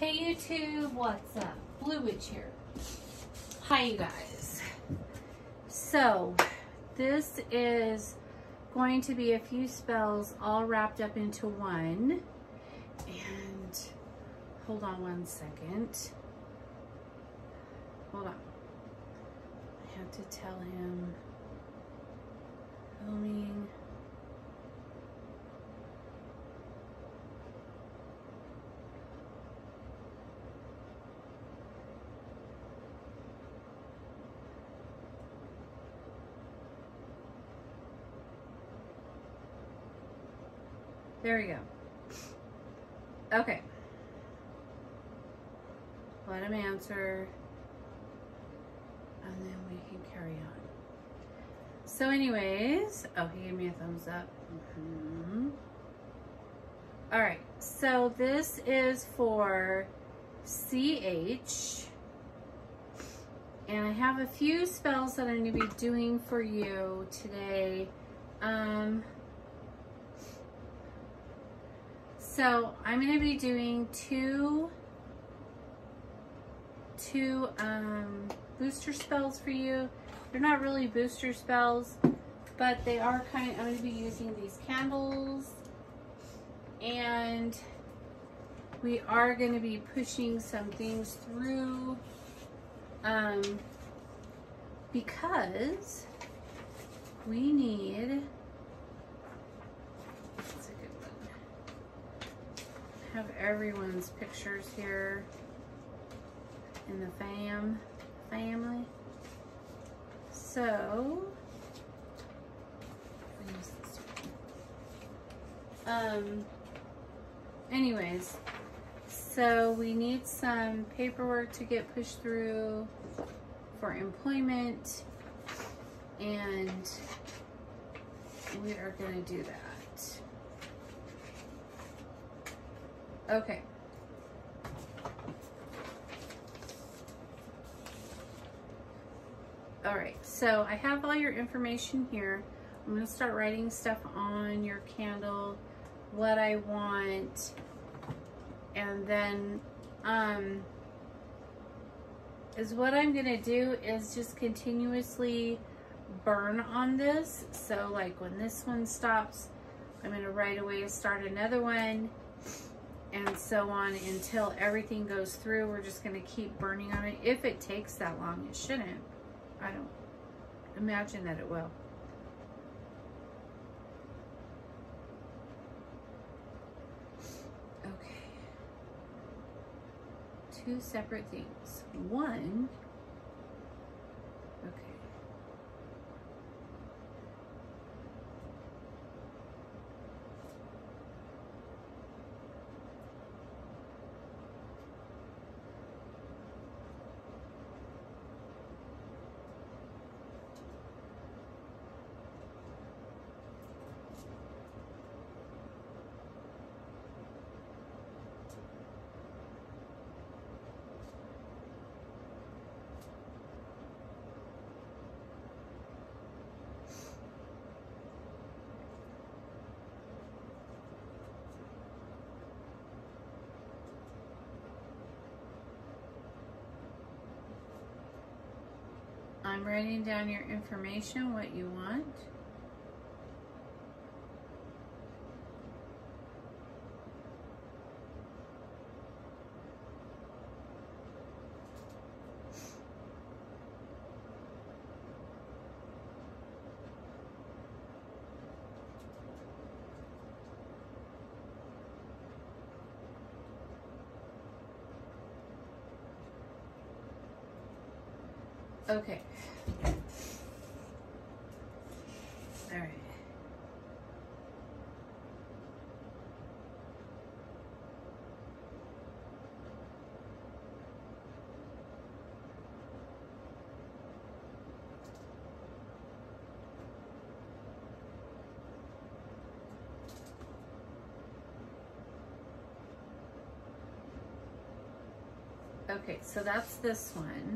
Hey YouTube, what's up? Blue Witch here. Hi you guys. So, this is going to be a few spells all wrapped up into one. And, hold on one second. Hold on. I have to tell him. Filming. There we go. Okay. Let him answer. And then we can carry on. So anyways, oh, he gave me a thumbs up. Mm -hmm. All right, so this is for CH. And I have a few spells that I'm to be doing for you today. Um, So I'm going to be doing two, two um, booster spells for you. They're not really booster spells, but they are kind of, I'm going to be using these candles and we are going to be pushing some things through um, because we need have everyone's pictures here in the fam family. So, um, anyways, so we need some paperwork to get pushed through for employment and we are going to do that. Okay. All right, so I have all your information here. I'm gonna start writing stuff on your candle, what I want, and then um, is what I'm gonna do is just continuously burn on this. So like when this one stops, I'm gonna right away start another one and so on until everything goes through. We're just going to keep burning on it. If it takes that long, it shouldn't. I don't imagine that it will. Okay. Two separate things. One, okay. I'm writing down your information, what you want. Okay. All right. Okay, so that's this one.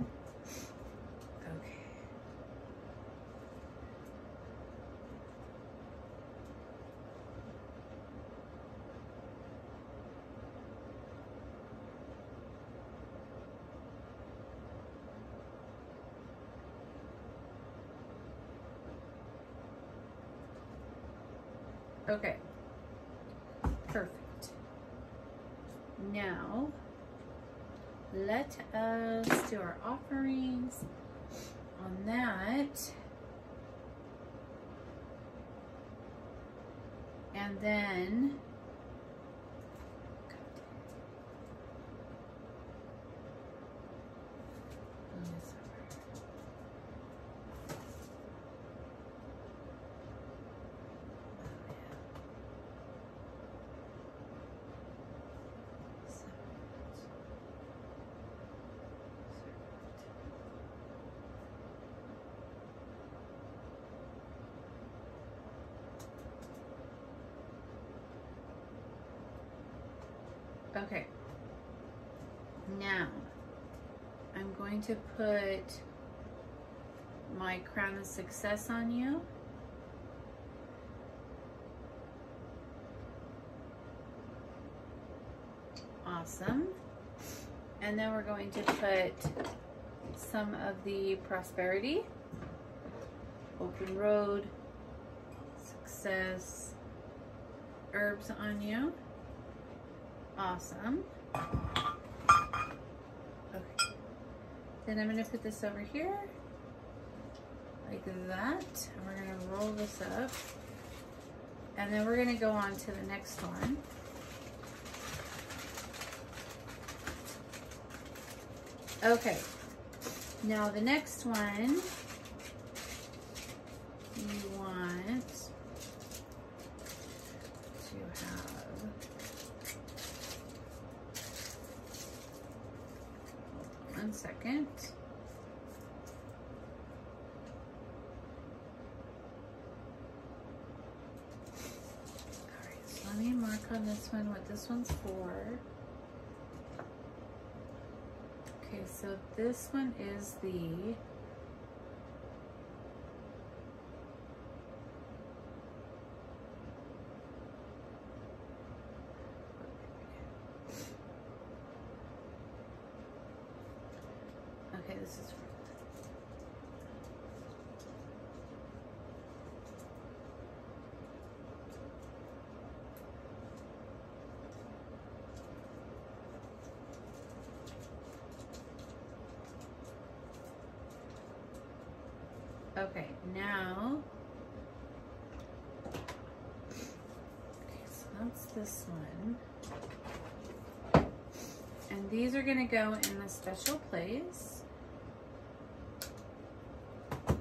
Okay. Perfect. Now, let us do our offerings on that. And then Okay. Now, I'm going to put my crown of success on you. Awesome. And then we're going to put some of the prosperity, open road, success, herbs on you. Awesome. Okay. Then I'm going to put this over here like that. And we're to roll this up. And then we're going to go on to the next one. Okay. Now the next one, you want to have one second. Let me mark on this one what this one's for. Okay, so this one is the Okay, this is for Okay, now. Okay, so that's this one. And these are going to go in a special place. All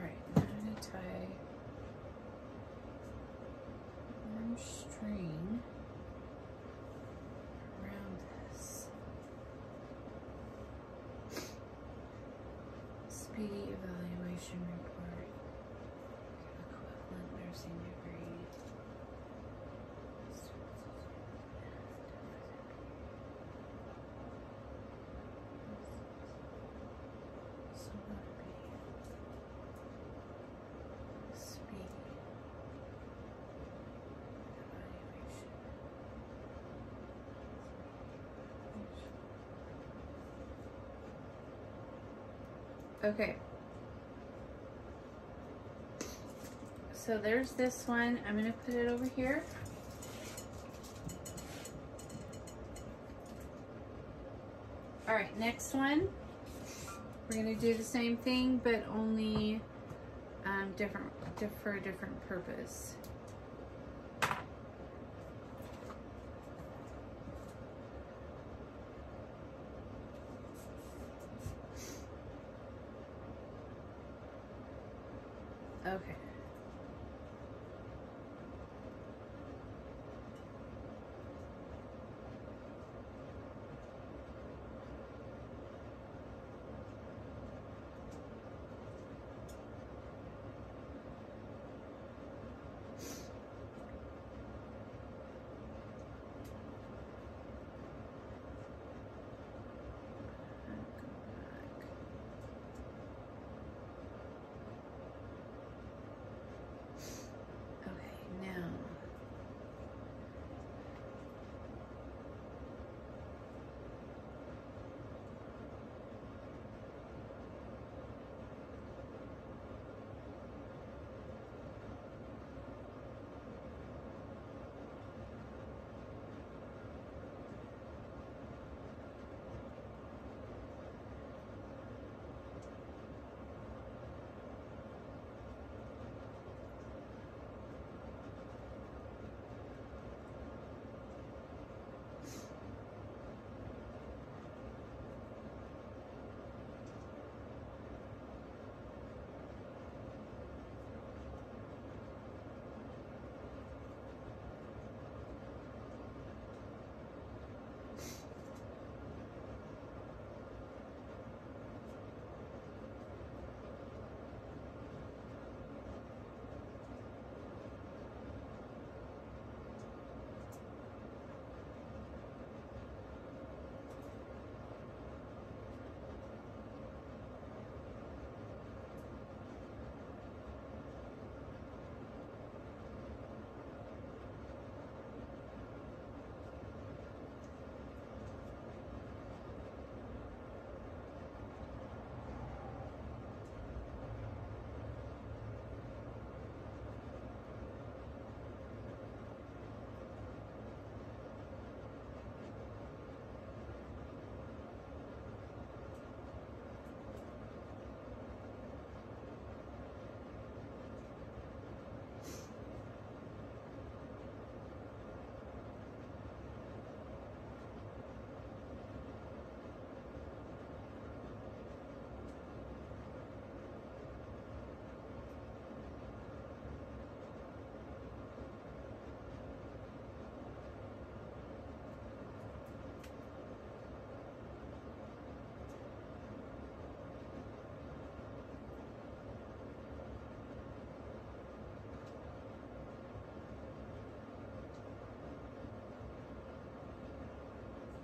right, now I'm going to tie one string around this. Speedy evaluation report. Equivalent nursing degree. So that would be speedy evaluation. Okay. So there's this one. I'm going to put it over here. All right, next one. We're going to do the same thing, but only um, different, for a different purpose.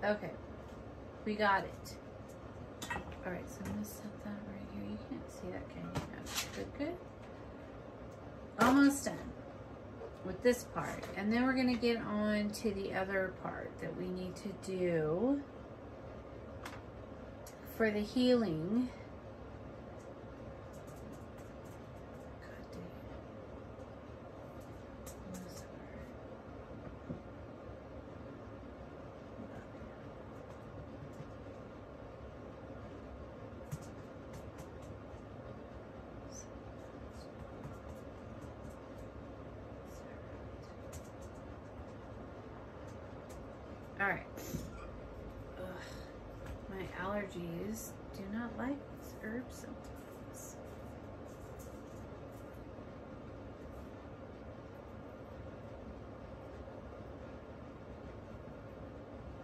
Okay, we got it. All right, so I'm gonna set that right here. You can't see that, can you? Good, good. Almost done with this part. And then we're gonna get on to the other part that we need to do for the healing. God dang it. This part. All right. Ugh. My allergies do not like these herbs sometimes.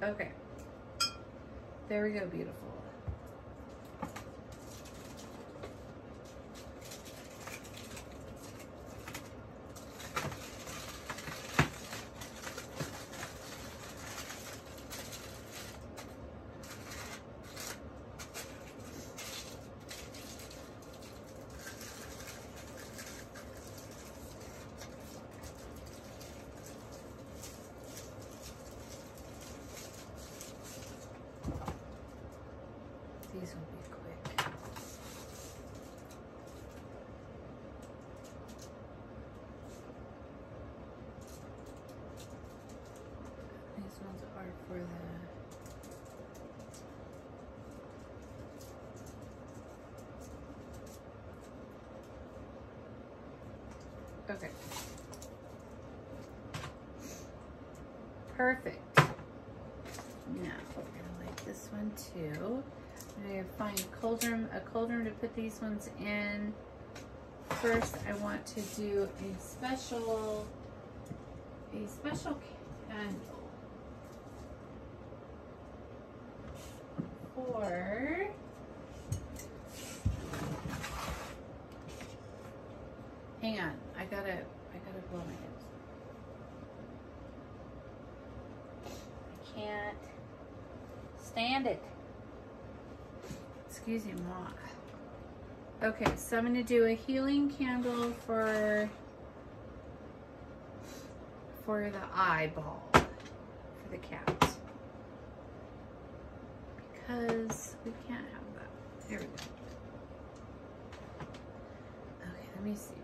Okay. There we go, beautiful. These will be quick. These ones are for the Okay. Perfect. Now, we're gonna like this one too. I'm gonna find a cauldron, a cauldron to put these ones in. First, I want to do a special, a special candle for Hang on, I gotta, I gotta blow my nose. I can't stand it. Excuse me, Ma. Okay, so I'm gonna do a healing candle for for the eyeball for the cat because we can't have that. There we go. Okay, let me see.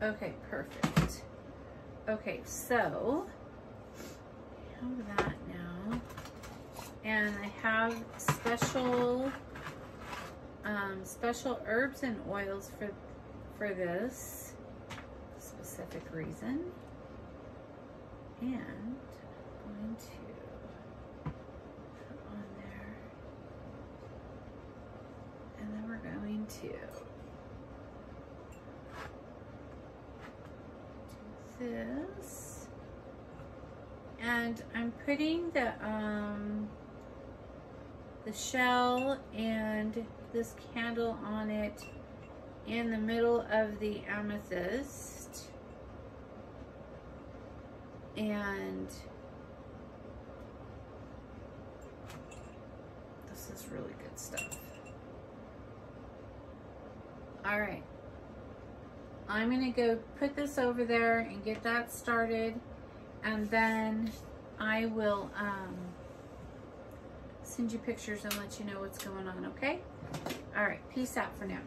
Okay, perfect. Okay, so I have that now. And I have special um, special herbs and oils for for this specific reason. And I'm going to put on there. And then we're going to this and I'm putting the um the shell and this candle on it in the middle of the amethyst. And this is really good stuff. All right. I'm to go put this over there and get that started. And then I will um, send you pictures and let you know what's going on, okay? All right. Peace out for now.